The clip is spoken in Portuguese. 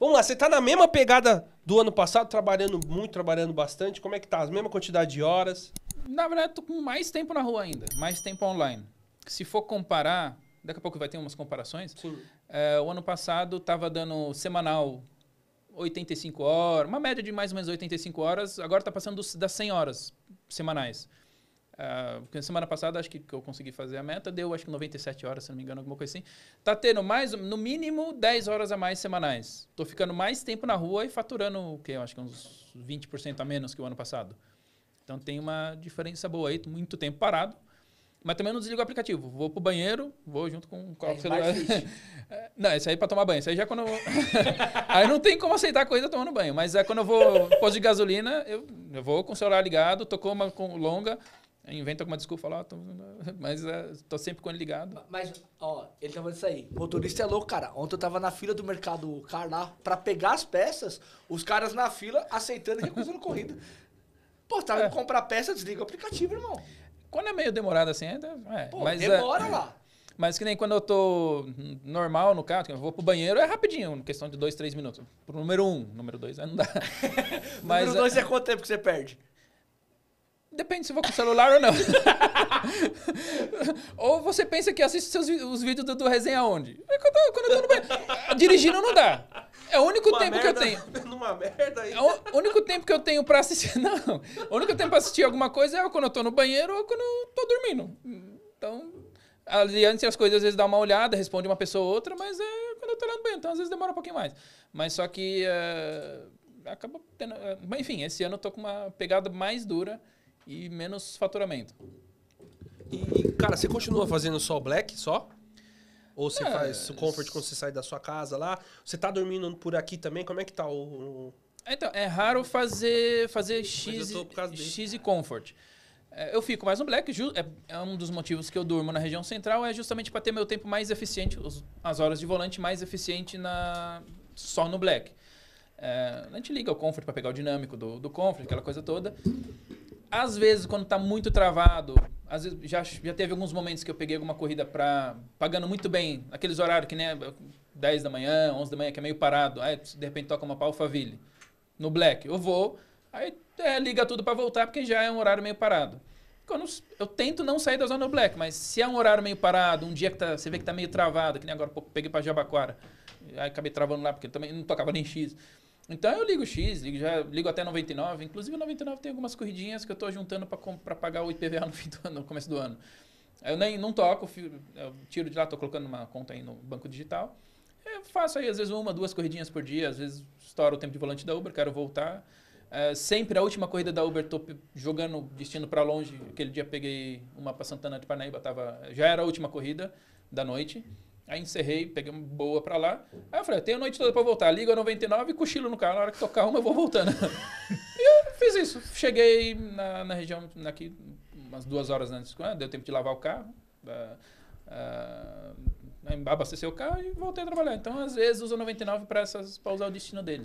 Vamos lá, você tá na mesma pegada do ano passado, trabalhando muito, trabalhando bastante. Como é que tá? A mesma quantidade de horas? Na verdade, tô com mais tempo na rua ainda, mais tempo online. Se for comparar, daqui a pouco vai ter umas comparações. Sim. É, o ano passado tava dando semanal 85 horas, uma média de mais ou menos 85 horas, agora tá passando das 100 horas semanais. Porque semana passada acho que, eu consegui fazer a meta, deu acho que 97 horas, se não me engano, alguma coisa assim. Tá tendo mais, no mínimo 10 horas a mais semanais. Tô ficando mais tempo na rua e faturando, o quê? Eu acho que uns 20% a menos que o ano passado. Então tem uma diferença boa aí, muito tempo parado. Mas também não desligo o aplicativo. Vou pro banheiro, vou junto com, É, o celular. Smart Fit. É, Não, isso aí é pra tomar banho. Isso aí já quando. eu- aí não tem como aceitar coisa tomando banho. Mas é quando eu vou posto de gasolina, eu, eu vou com o celular ligado, tocou uma longa, invento alguma desculpa lá, tô- mas é, tô sempre com ele ligado. Mas, ó, ele tá falando isso aí. Motorista é louco, cara. Ontem eu tava na fila do mercado car lá pra pegar as peças, os caras na fila aceitando e recusando corrida. Pô, tá É. indo comprar peça, desliga o aplicativo, irmão. Quando é meio demorado assim, ainda. É, Pô, mas, é, demora lá. mas que nem quando eu tô normal no carro, que eu vou pro banheiro, é rapidinho, questão de dois, três minutos. Pro número um, número dois, aí não dá. mas Número dois é quanto tempo que você perde? Depende se eu vou com o celular ou não. ou você pensa que assiste seus, os vídeos do, do resenha onde? É quando, eu- quando eu tô no banheiro. Dirigindo não dá. É o único Uma tempo que eu tenho. merda, Numa merda aí. É o único tempo que eu tenho pra assistir. Não. O único tempo pra assistir alguma coisa é quando eu tô no banheiro ou quando eu tô dormindo. Então, ali antes as coisas às vezes dá uma olhada, responde uma pessoa ou outra, mas é quando eu tô lá no banheiro. Então, às vezes demora um pouquinho mais. Mas só que. é, acaba tendo. mas, enfim, esse ano eu tô com uma pegada mais dura e menos faturamento. E, cara, você continua fazendo só black, só? Ou você É, faz o comfort quando você sai da sua casa lá? Você tá dormindo por aqui também? Como é que tá o... Então, é raro fazer, fazer X. X e Comfort. É, Eu fico mais no Black, é, é um dos motivos que eu durmo na região central, é justamente para ter meu tempo mais eficiente, as horas de volante mais eficiente na, só no Black. É, a gente liga o Comfort para pegar o dinâmico do, do Comfort, aquela coisa toda. Às vezes, quando tá muito travado, às vezes já, já teve alguns momentos que eu peguei alguma corrida pra, pagando muito bem, aqueles horários que nem é 10 da manhã, 11 da manhã, que é meio parado, aí de repente toca uma pra Alphaville no Black. Eu vou, aí é, liga tudo pra voltar, porque já é um horário meio parado. S- eu tento não sair da zona Black, mas se é um horário meio parado, um dia que tá, você vê que tá meio travado, que nem agora peguei pra Jabaquara, aí acabei travando lá, porque eu também não tocava nem X. Então eu ligo X, ligo, já ligo até 99. Inclusive, 99 tem algumas corridinhas que eu tô juntando para pagar o IPVA no, fim do ano, no começo do ano. Eu nem não toco, eu tiro de lá, tô colocando uma conta aí no banco digital. Eu faço aí, às vezes, uma, duas corridinhas por dia, às vezes estouro o tempo de volante da Uber, quero voltar. É, sempre a última corrida da Uber, pe- jogando destino para longe. Aquele dia peguei uma para Santana de Parnaíba, tava, já era a última corrida da noite. Aí encerrei, peguei uma boa pra lá. Aí eu falei, tenho a noite toda pra voltar. Liga 99 e cochilo no carro. Na hora que tocar uma, eu vou voltando. e eu fiz isso. Cheguei na, na região, aqui, umas duas horas antes. né? Deu tempo de lavar o carro. ah, ah, abastecer o carro e voltei a trabalhar. Então, às vezes, uso 99 para usar o destino deles.